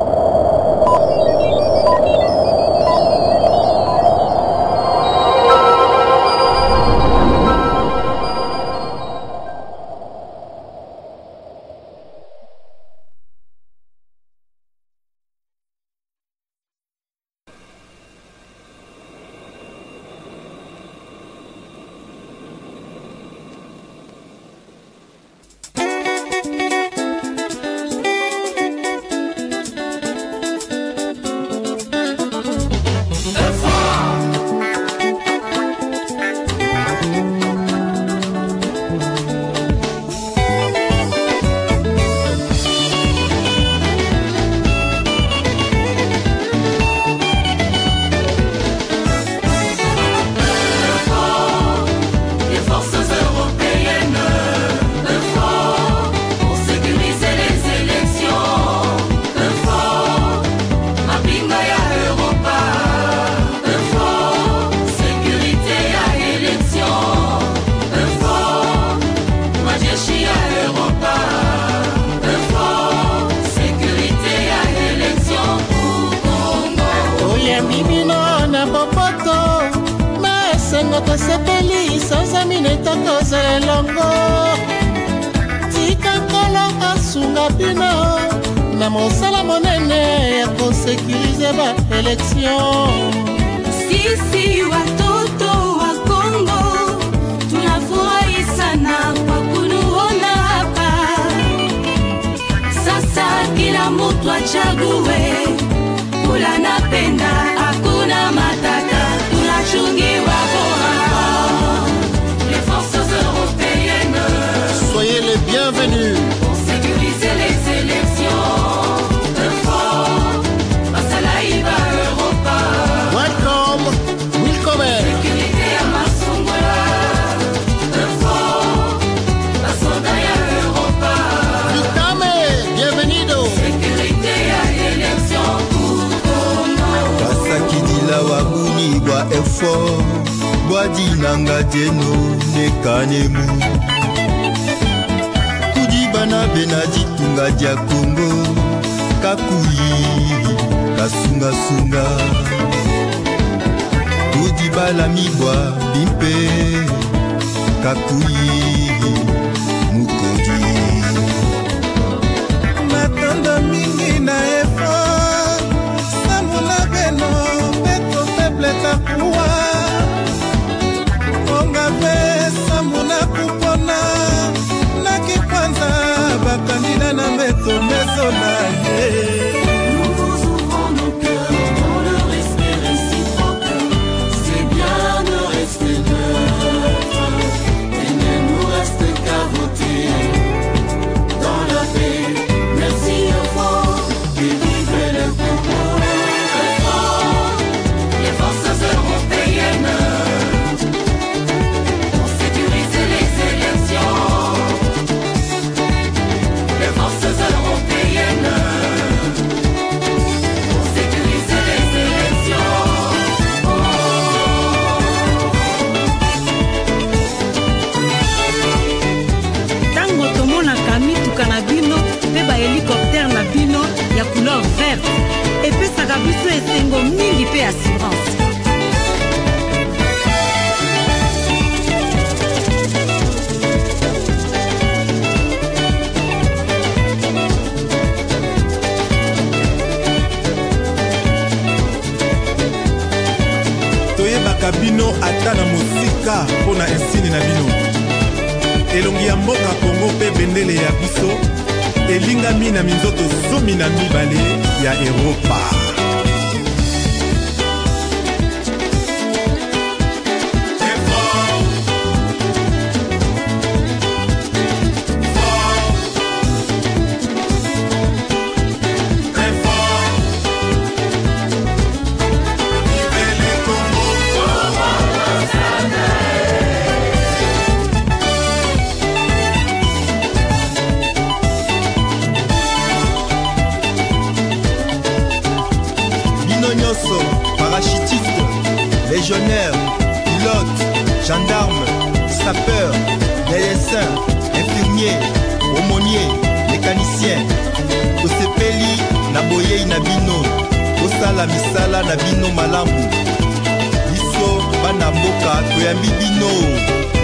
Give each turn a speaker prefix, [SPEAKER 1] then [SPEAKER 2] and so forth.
[SPEAKER 1] Oh. mine tokozela elongo tika nkolo asunga bino na mosala monene ya kosekurize ba elektio sisi watoto wa kongo tunafurahisana kwa kunuona hapa sasa kila mutu achague kula napenda
[SPEAKER 2] effort bwadi nanga teno nekanemu kudi bana mpe na ditunga dia kongo kakuyi kasungasunga kudi bala mibwa bimpe kakuyi tu me na bino ata na mosika mpo na esini na bino elongi ya mboka kongo mpe bendele ya biso elingami na minzoto zomi na mibale ya eropa gendarmes, sapeurs, médecins, infirmiers, aumôniers, mécaniciens. tosepeli na boyei na bino kosala misala na bino malamu biso bana mboka toyambi bino